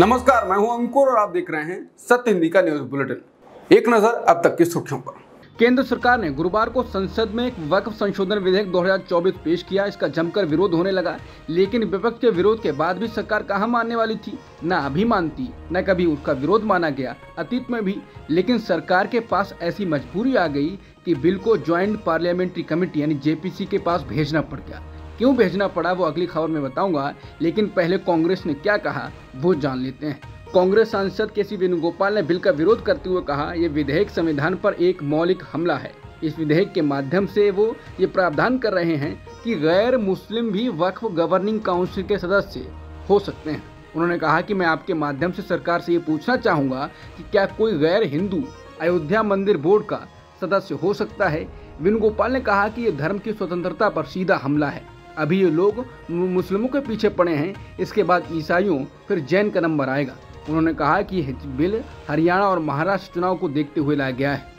नमस्कार, मैं हूँ अंकुर और आप देख रहे हैं सत्य हिंदी का न्यूज़ बुलेटिन। एक नज़र अब तक की सुर्खियों पर। केंद्र सरकार ने गुरुवार को संसद में एक वक्फ संशोधन विधेयक 2024 पेश किया, इसका जमकर विरोध होने लगा, लेकिन विपक्ष के विरोध के बाद भी सरकार कहाँ मानने वाली थी? न अभी मानती, न कभी उसका विरोध माना गया, अतीत में भी। लेकिन सरकार के पास ऐसी मजबूरी आ गई कि बिल को ज्वाइंट पार्लियामेंट्री कमेटी यानी जेपीसी के पास भेजना पड़ गया। क्यों भेजना पड़ा वो अगली खबर में बताऊँगा, लेकिन पहले कांग्रेस ने क्या कहा, वो जान लेते हैं। कांग्रेस सांसद के सी वेणुगोपाल ने बिल का विरोध करते हुए कहा यह विधेयक संविधान पर एक मौलिक हमला है। इस विधेयक के माध्यम से वो ये प्रावधान कर रहे हैं कि गैर मुस्लिम भी वक्फ गवर्निंग काउंसिल के सदस्य हो सकते हैं। उन्होंने कहा कि मैं आपके माध्यम से सरकार से ये पूछना चाहूँगा कि क्या कोई गैर हिंदू अयोध्या मंदिर बोर्ड का सदस्य हो सकता है? वेणुगोपाल ने कहा कि ये धर्म की स्वतंत्रता पर सीधा हमला है। अभी ये लोग मुस्लिमों के पीछे पड़े हैं। इसके बाद ईसाइयों फिर जैन का नंबर आएगा। उन्होंने कहा कि बिल हरियाणा और महाराष्ट्र चुनाव को देखते हुए लाया गया है।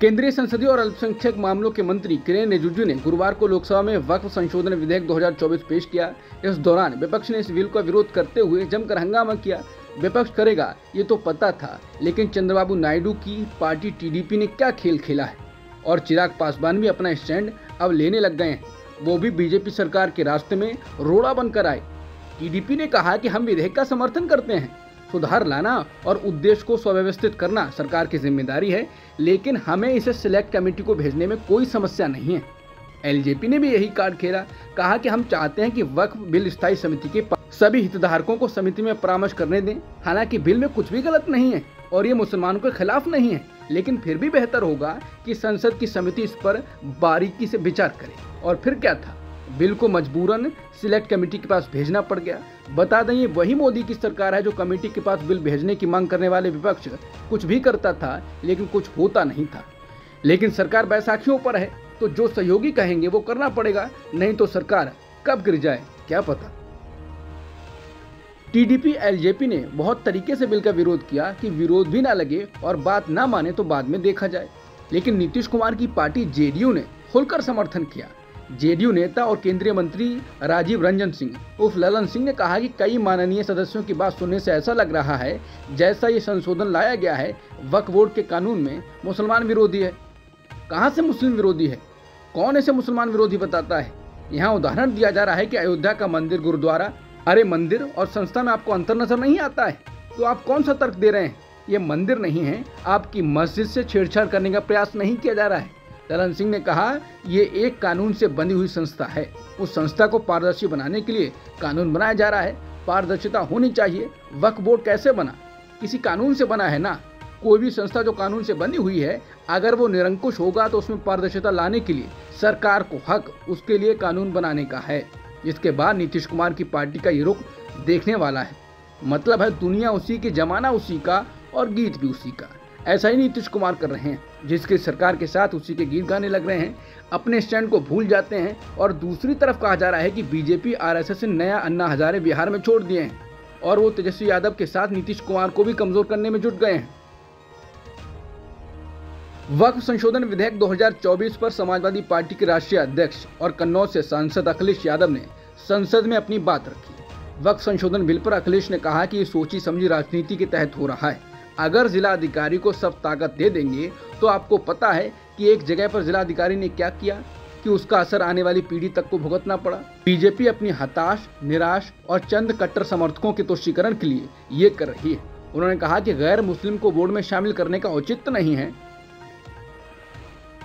केंद्रीय संसदीय और अल्पसंख्यक मामलों के मंत्री किरेन रिजिजू ने गुरुवार को लोकसभा में वक्फ संशोधन विधेयक 2024 पेश किया। इस दौरान विपक्ष ने इस बिल का विरोध करते हुए जमकर हंगामा किया। विपक्ष करेगा, ये तो पता था, लेकिन चंद्रबाबू नायडू की पार्टी टीडीपी ने क्या खेल खेला है? और चिराग पासवान भी अपना स्टैंड अब लेने लग गए हैं। वो भी बीजेपी सरकार के रास्ते में रोड़ा बनकर आए। टीडीपी ने कहा कि हम विधेयक का समर्थन करते हैं। सुधार लाना और उद्देश्य को सुव्यवस्थित करना सरकार की ज़िम्मेदारी है, लेकिन हमें इसे सिलेक्ट कमेटी को भेजने में कोई समस्या नहीं है। एलजेपी ने भी यही कार्ड खेला, कहा कि हम चाहते हैं कि वक्फ बिल स्थायी समिति के सभी हितधारकों को समिति में परामर्श करने दें। हालाँकि बिल में कुछ भी गलत नहीं है। और ये मुसलमानों के खिलाफ नहीं है। लेकिन फिर भी बेहतर होगा कि संसद की समिति इस पर बारीकी से विचार करे। और फिर क्या था? बिल को मजबूरन सिलेक्ट कमेटी के पास भेजना पड़ गया। बता दें, ये वही मोदी की सरकार है जो कमेटी के पास बिल भेजने की मांग करने वाले विपक्ष कुछ भी करता था, लेकिन कुछ होता नहीं था। लेकिन सरकार बैसाखियों पर है तो जो सहयोगी कहेंगे वो करना पड़ेगा, नहीं तो सरकार कब गिर जाए, क्या पता? टीडीपी, एलजेपी ने बहुत तरीके से बिल का विरोध किया कि विरोध भी ना लगे और बात ना माने तो बाद में देखा जाए। लेकिन नीतीश कुमार की पार्टी जेडीयू ने खुलकर समर्थन किया। जेडीयू नेता और केंद्रीय मंत्री राजीव रंजन सिंह, उर्फ़ ललन सिंह ने कहा कि कई माननीय सदस्यों की बात सुनने से ऐसा लग रहा है जैसा ये संशोधन लाया गया है, वक्फ बोर्ड के कानून में मुसलमान विरोधी है। कहाँ से मुस्लिम विरोधी है? कौन ऐसे मुसलमान विरोधी बताता है? यहाँ उदाहरण दिया जा रहा है कि अयोध्या का मंदिर गुरुद्वारा अरे मंदिर और संस्था में आपको अंतर नज़र नहीं आता है? तो आप कौन सा तर्क दे रहे हैं? ये मंदिर नहीं है। आपकी मस्जिद से छेड़छाड़ करने का प्रयास नहीं किया जा रहा है। ललन सिंह ने कहा, ये एक कानून से बनी हुई संस्था है। उस संस्था को पारदर्शी बनाने के लिए कानून बनाया जा रहा है। पारदर्शिता होनी चाहिए। वक्फ बोर्ड कैसे बना? किसी कानून से बना है ना? कोई भी संस्था जो कानून से बनी हुई है, अगर वो निरंकुश होगा तो उसमें पारदर्शिता लाने के लिए सरकार को हक, उसके लिए कानून बनाने का है। इसके बाद नीतीश कुमार की पार्टी का ये रुख देखने वाला है। मतलब है दुनिया उसी की, जमाना उसी का और गीत भी उसी का। ऐसा ही नीतीश कुमार कर रहे हैं, जिसके सरकार के साथ उसी के गीत गाने लग रहे हैं, अपने स्टैंड को भूल जाते हैं और दूसरी तरफ़ कहा जा रहा है कि बीजेपी आरएसएस ने नया अन्ना हजारे बिहार में छोड़ दिए हैं और वो तेजस्वी यादव के साथ नीतीश कुमार को भी कमज़ोर करने में जुट गए हैं। वक्फ संशोधन विधेयक 2024 पर समाजवादी पार्टी के राष्ट्रीय अध्यक्ष और कन्नौज से सांसद अखिलेश यादव ने संसद में अपनी बात रखी। वक्फ संशोधन बिल पर अखिलेश ने कहा कि ये सोची समझी राजनीति के तहत हो रहा है। अगर जिला अधिकारी को सब ताकत दे देंगे तो आपको पता है कि एक जगह पर जिला अधिकारी ने क्या किया, कि उसका असर आने वाली पीढ़ी तक को भुगतना पड़ा। बीजेपी अपनी हताश, निराश और चंद कट्टर समर्थकों के तुष्टिकरण के लिए ये कर रही है। उन्होंने कहा कि गैर मुस्लिम को बोर्ड में शामिल करने का औचित्य नहीं है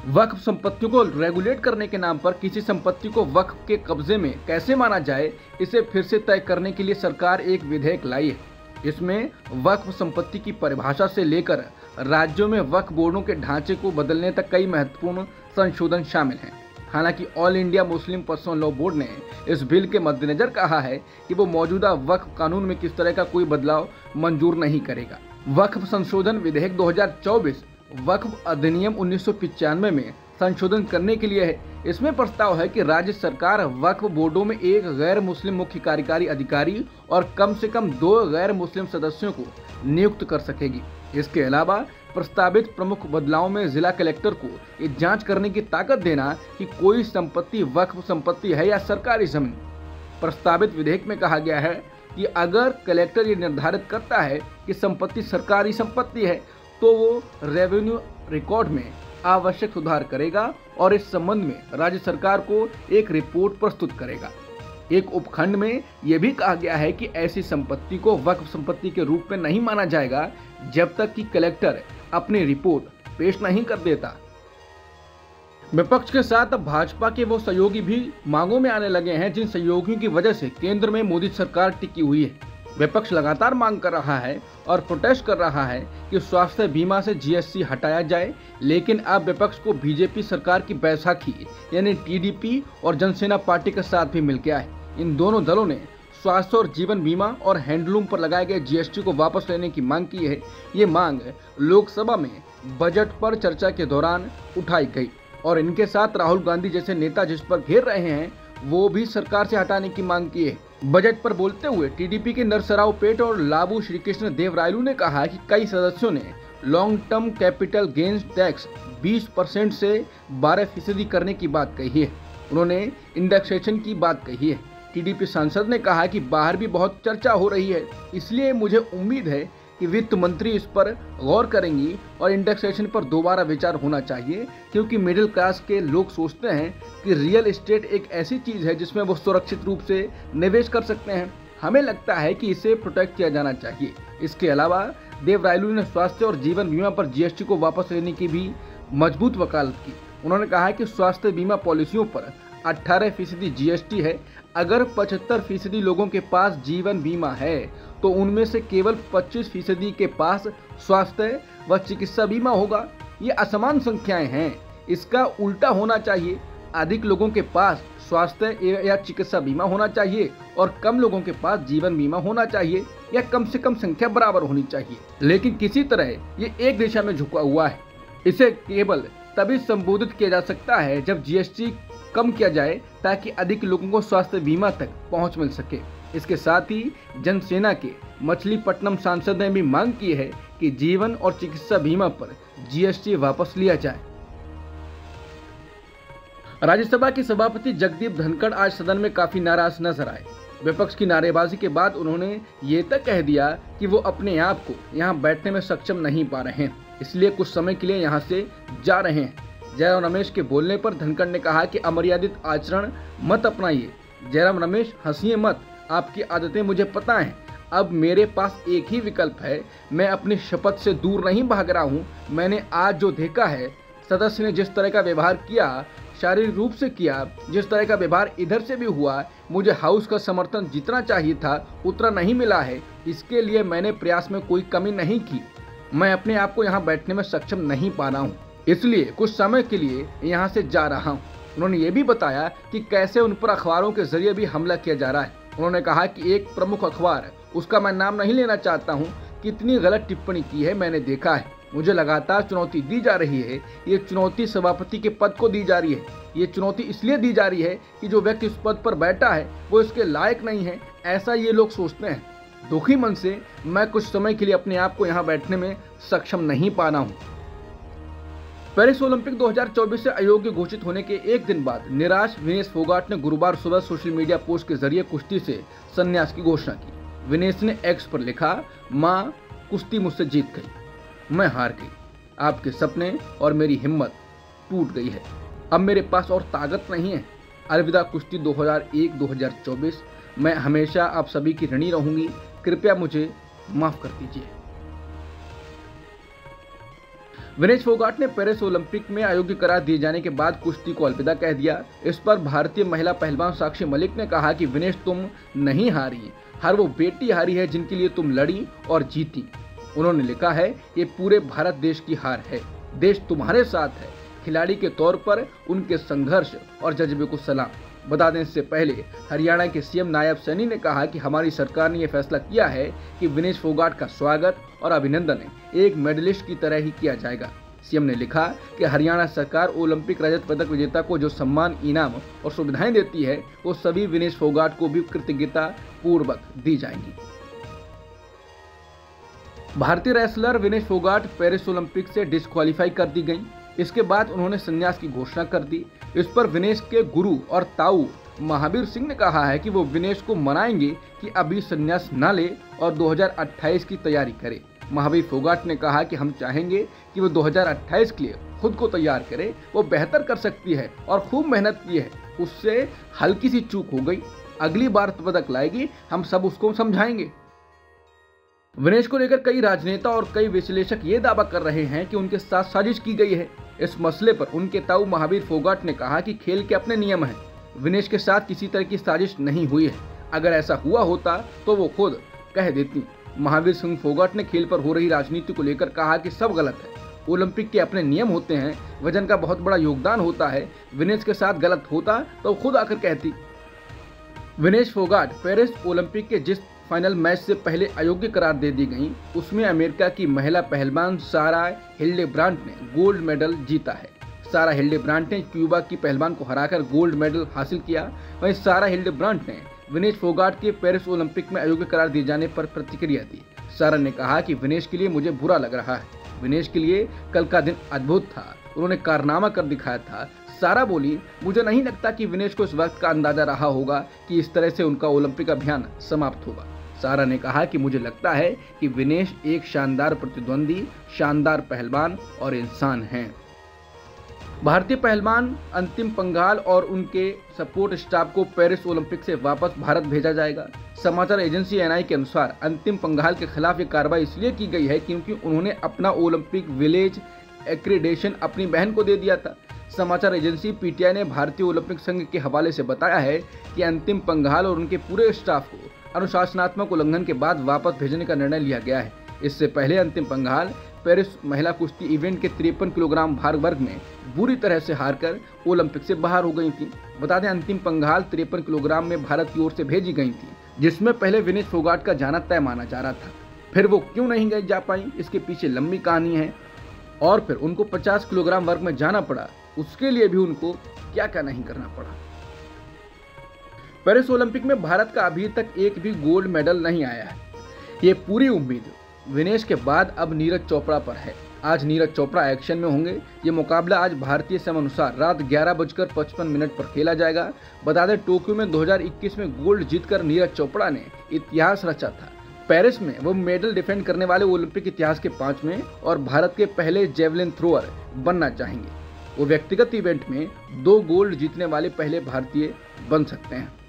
वक्फ संपत्तियों को रेगुलेट करने के नाम पर किसी संपत्ति को वक्फ के कब्जे में कैसे माना जाए, इसे फिर से तय करने के लिए सरकार एक विधेयक लाई है। इसमें वक्फ संपत्ति की परिभाषा से लेकर राज्यों में वक्फ बोर्डों के ढांचे को बदलने तक कई महत्वपूर्ण संशोधन शामिल हैं। हालाँकि All India Muslim Personal Law Board ने इस बिल के मद्देनजर कहा है कि वो मौजूदा वक्फ कानून में किस तरह का कोई बदलाव मंजूर नहीं करेगा। वक्फ संशोधन विधेयक 2024 वक्फ अधिनियम उन्नीस में संशोधन करने के लिए है। इसमें प्रस्ताव है कि राज्य सरकार वक्फ बोर्डों में एक गैर मुस्लिम मुख्य कार्यकारी अधिकारी और कम से कम दो गैर मुस्लिम सदस्यों को नियुक्त कर सकेगी। इसके अलावा प्रस्तावित प्रमुख बदलाव में जिला कलेक्टर को ये जाँच करने की ताकत देना कि कोई संपत्ति वक्फ संपत्ति है या सरकारी ज़मीन। प्रस्तावित विधेयक में कहा गया है कि अगर कलेक्टर ये निर्धारित करता है कि संपत्ति सरकारी संपत्ति है तो वो रेवेन्यू रिकॉर्ड में आवश्यक सुधार करेगा और इस संबंध में राज्य सरकार को एक रिपोर्ट प्रस्तुत करेगा। एक उपखंड में यह भी कहा गया है कि ऐसी संपत्ति को वक्फ संपत्ति के रूप में नहीं माना जाएगा जब तक कि कलेक्टर अपनी रिपोर्ट पेश नहीं कर देता। विपक्ष के साथ अब भाजपा के वो सहयोगी भी मांगों में आने लगे हैं जिन सहयोगियों की वजह से केंद्र में मोदी सरकार टिकी हुई है। विपक्ष लगातार मांग कर रहा है और प्रोटेस्ट कर रहा है कि स्वास्थ्य बीमा से जीएसटी हटाया जाए, लेकिन अब विपक्ष को बीजेपी सरकार की बैसाखी, यानी टीडीपी और जनसेना पार्टी के साथ भी मिल गया है। इन दोनों दलों ने स्वास्थ्य और जीवन बीमा और हैंडलूम पर लगाए गए जीएसटी को वापस लेने की मांग की है। ये मांग लोकसभा में बजट पर चर्चा के दौरान उठाई गई। और इनके साथ राहुल गांधी जैसे नेता जिस पर घेर रहे हैं वो भी सरकार से हटाने की मांग की है। बजट पर बोलते हुए टीडीपी के नरसराव पेट और लाबू श्री कृष्ण देव रायलू ने कहा कि कई सदस्यों ने long term capital gains tax 20 percent से 12 फ़ीसदी करने की बात कही है। उन्होंने इंडेक्सेशन की बात कही है। टीडीपी सांसद ने कहा कि बाहर भी बहुत चर्चा हो रही है, इसलिए मुझे उम्मीद है कि वित्त मंत्री इस पर गौर करेंगी और इंडेक्सेशन पर दोबारा विचार होना चाहिए, क्योंकि मिडिल क्लास के लोग सोचते हैं कि रियल इस्टेट एक ऐसी चीज़ है जिसमें वो सुरक्षित रूप से निवेश कर सकते हैं। हमें लगता है कि इसे प्रोटेक्ट किया जाना चाहिए। इसके अलावा देव रायलू ने स्वास्थ्य और जीवन बीमा पर जीएसटी को वापस लेने की भी मज़बूत वकालत की। उन्होंने कहा कि स्वास्थ्य बीमा पॉलिसियों पर 18 फ़ीसदी जीएसटी है, अगर 75 फ़ीसदी लोगों के पास जीवन बीमा है तो उनमें से केवल 25 फ़ीसदी के पास स्वास्थ्य व चिकित्सा बीमा होगा। ये असमान संख्याएँ हैं। इसका उल्टा होना चाहिए। अधिक लोगों के पास स्वास्थ्य या चिकित्सा बीमा होना चाहिए और कम लोगों के पास जीवन बीमा होना चाहिए या कम से कम संख्या बराबर होनी चाहिए। लेकिन किसी तरह ये एक दिशा में झुका हुआ है। इसे केवल तभी संबोधित किया जा सकता है जब जीएसटी कम किया जाए ताकि अधिक लोगों को स्वास्थ्य बीमा तक पहुँच मिल सके। इसके साथ ही जनसेना के मछलीपट्टनम सांसद ने भी मांग की है कि जीवन और चिकित्सा बीमा पर जीएसटी वापस लिया जाए। राज्यसभा के सभापति जगदीप धनखड़ आज सदन में काफ़ी नाराज़ नज़र आए। विपक्ष की नारेबाजी के बाद उन्होंने ये तक कह दिया कि वो अपने आप को यहाँ बैठने में सक्षम नहीं पा रहे हैं, इसलिए कुछ समय के लिए यहाँ से जा रहे हैं। जयराम रमेश के बोलने पर धनखड़ ने कहा कि अमर्यादित आचरण मत अपनाइए। जयराम रमेश, हंसिए मत। आपकी आदतें मुझे पता हैं। अब मेरे पास एक ही विकल्प है। मैं अपनी शपथ से दूर नहीं भाग रहा हूँ। मैंने आज जो देखा है, सदस्य ने जिस तरह का व्यवहार किया, शारीरिक रूप से किया, जिस तरह का व्यवहार इधर से भी हुआ, मुझे हाउस का समर्थन जितना चाहिए था, उतना नहीं मिला है। इसके लिए मैंने प्रयास में कोई कमी नहीं की। मैं अपने आप को यहाँ बैठने में सक्षम नहीं पा रहा हूँ। इसलिए कुछ समय के लिए यहाँ से जा रहा हूँ। उन्होंने ये भी बताया कि कैसे उन पर अखबारों के ज़रिए भी हमला किया जा रहा है। उन्होंने कहा कि एक प्रमुख अखबार उसका मैं नाम नहीं लेना चाहता हूँ। कितनी गलत टिप्पणी की है, मैंने देखा है। मुझे लगातार चुनौती दी जा रही है। ये चुनौती सभापति के पद को दी जा रही है। ये चुनौती इसलिए दी जा रही है कि जो व्यक्ति उस पद पर बैठा है, वो इसके लायक नहीं है। ऐसा ये लोग सोचते हैं। दुखी मन से मैं कुछ समय के लिए अपने आप को यहाँ बैठने में सक्षम नहीं पाना हूँ। पेरिस ओलंपिक 2024 से अयोग्य घोषित होने के एक दिन बाद निराश विनेश फोगाट ने गुरुवार सुबह सोशल मीडिया पोस्ट के ज़रिए कुश्ती से संन्यास की घोषणा की। विनेश ने एक्स पर लिखा, माँ, कुश्ती मुझसे जीत गई। मैं हार गई। आपके सपने और मेरी हिम्मत टूट गई है। अब मेरे पास और ताकत नहीं है। अलविदा कुश्ती 2001-2024 मैं हमेशा आप सभी की ऋणी रहूँगी। कृपया मुझे माफ़ कर दीजिए। विनेश फोगाट ने पेरिस ओलंपिक में अयोग्य करार दिए जाने के बाद कुश्ती को अलविदा कह दिया। इस पर भारतीय महिला पहलवान साक्षी मलिक ने कहा कि विनेश, तुम नहीं हारी। हर वो बेटी हारी है जिनके लिए तुम लड़ी और जीती। उन्होंने लिखा है, ये पूरे भारत देश की हार है। देश तुम्हारे साथ है। खिलाड़ी के तौर पर उनके संघर्ष और जज्बे को सलाम। बता दें इससे पहले, हरियाणा के सीएम नायब सैनी ने कहा कि हमारी सरकार ने यह फैसला किया है कि विनेश फोगाट का स्वागत और अभिनंदन एक मेडलिस्ट की तरह ही किया जाएगा। सीएम ने लिखा कि हरियाणा सरकार ओलंपिक रजत पदक विजेता को जो सम्मान, इनाम और सुविधाएँ देती है, वो सभी विनेश फोगाट को भी कृतज्ञता पूर्वक दी जाएँगी। भारतीय wrestler Vinesh Phogat Paris Olympic से डिस्कालीफाई कर दी गई। इसके बाद उन्होंने संन्यास की घोषणा कर दी। इस पर विनेश के गुरु और ताऊ महावीर सिंह ने कहा है कि वो विनेश को मनाएँगे कि अभी संन्यास न ले और 2028 की तैयारी करे। महावीर फोगाट ने कहा कि हम चाहेंगे कि वो 2028 के लिए खुद को तैयार करे। वो बेहतर कर सकती है और खूब मेहनत की है। उससे हल्की सी चूक हो गई। अगली बार पदक लाएगी। हम सब उसको समझाएँगे। विनेश को लेकर कई राजनेता और कई विश्लेषक ये दावा कर रहे हैं कि उनके साथ साजिश की गई है। इस मसले पर उनके ताऊ महावीर फोगाट ने कहा कि खेल के अपने नियम हैं। विनेश के साथ किसी तरह की साजिश नहीं हुई है। अगर ऐसा हुआ होता तो वो खुद कह देती। महावीर सिंह फोगाट ने खेल पर हो रही राजनीति को लेकर कहा कि सब गलत है। ओलंपिक के अपने नियम होते हैं, वज़न का बहुत बड़ा योगदान होता है। विनेश के साथ गलत होता तो खुद आकर कहती। विनेश फोगाट पेरिस ओलंपिक के जिस फाइनल मैच से पहले अयोग्य करार दे दी गई। उसमें अमेरिका की महिला पहलवान सारा हिल्डे ब्रांट ने गोल्ड मेडल जीता है। सारा हिल्डे ब्रांट ने क्यूबा की पहलवान को हराकर गोल्ड मेडल हासिल किया। वहीं सारा हिल्डे ब्रांट ने विनेश फोगाट के पेरिस ओलंपिक में अयोग्य करार दिए जाने पर प्रतिक्रिया दी। सारा ने कहा कि विनेश के लिए मुझे बुरा लग रहा है। विनेश के लिए कल का दिन अद्भुत था। उन्होंने कारनामा कर दिखाया था। सारा बोली, मुझे नहीं लगता कि विनेश को इस वक्त का अंदाज़ा रहा होगा कि इस तरह से उनका ओलंपिक अभियान समाप्त होगा। सारा ने कहा कि मुझे लगता है कि विनेश एक शानदार प्रतिद्वंदी, शानदार पहलवान और इंसान हैं। भारतीय पहलवान, अंतिम पंगाल और उनके सपोर्ट स्टाफ को पेरिस ओलंपिक से वापस भारत भेजा जाएगा। समाचार एजेंसी एनआई के अनुसार, अंतिम पंगाल के खिलाफ ये कार्रवाई इसलिए की गई है क्योंकि उन्होंने अपना ओलंपिक विलेज एक्रीडेशन अपनी बहन को दे दिया था। समाचार एजेंसी पीटीआई ने भारतीय ओलंपिक संघ के हवाले से बताया है कि अंतिम पंघाल और उनके पूरे स्टाफ को अनुशासनात्मक उल्लंघन के बाद वापस भेजने का निर्णय लिया गया है। इससे पहले अंतिम पंघाल पेरिस महिला कुश्ती इवेंट के तिरपन किलोग्राम भार वर्ग में बुरी तरह से हारकर ओलंपिक से बाहर हो गई थी। बता दें, अंतिम पंघाल तिरपन किलोग्राम में भारत की ओर से भेजी गई थी, जिसमें पहले विनेश फोगाट का जाना तय माना जा रहा था। फिर वो क्यों नहीं गई जा पाई, इसके पीछे लंबी कहानी है। और फिर उनको 50 किलोग्राम वर्ग में जाना पड़ा, उसके लिए भी उनको क्या क्या नहीं करना पड़ा। पेरिस ओलंपिक में भारत का अभी तक एक भी गोल्ड मेडल नहीं आया है। ये पूरी उम्मीद विनेश के बाद अब नीरज चोपड़ा पर है। आज नीरज चोपड़ा एक्शन में होंगे। ये मुकाबला आज भारतीय समय अनुसार रात ग्यारह बजकर पचपन मिनट पर खेला जाएगा। बता दें, टोक्यो में 2021 में गोल्ड जीतकर नीरज चोपड़ा ने इतिहास रचा था। पेरिस में वो मेडल डिफेंड करने वाले ओलंपिक इतिहास के पाँचवें और भारत के पहले जेवलिन थ्रोअर बनना चाहेंगे। वो व्यक्तिगत इवेंट में दो गोल्ड जीतने वाले पहले भारतीय बन सकते हैं।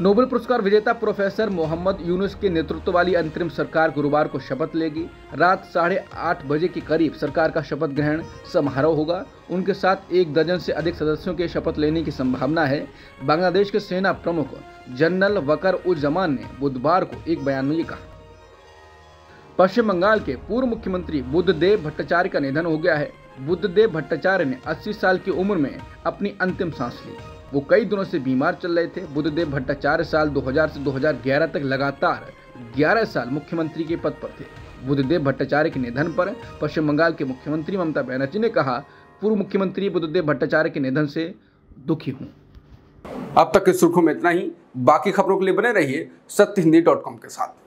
नोबेल पुरस्कार विजेता प्रोफेसर मोहम्मद यूनुस के नेतृत्व वाली अंतरिम सरकार गुरुवार को शपथ लेगी। रात साढ़े आठ बजे के करीब सरकार का शपथ ग्रहण समारोह होगा। उनके साथ एक दर्जन से अधिक सदस्यों के शपथ लेने की संभावना है। बांग्लादेश के सेना प्रमुख जनरल वकर उज जमान ने बुधवार को एक बयान में ये कहा। पश्चिम बंगाल के पूर्व मुख्यमंत्री बुद्धदेव भट्टाचार्य का निधन हो गया है। बुद्धदेव भट्टाचार्य ने 80 साल की उम्र में अपनी अंतिम सांस ली। वो कई दिनों से बीमार चल रहे थे। बुद्धदेव भट्टाचार्य साल 2000 से 2011 तक लगातार 11 साल मुख्यमंत्री के पद पर थे। बुद्धदेव भट्टाचार्य के निधन पर पश्चिम बंगाल के मुख्यमंत्री ममता बनर्जी ने कहा, पूर्व मुख्यमंत्री बुद्धदेव भट्टाचार्य के निधन से दुखी हूँ। अब तक के सुर्खों में इतना ही। बाकी खबरों के लिए बने रहिए सत्य हिंदी डॉट कॉम के साथ।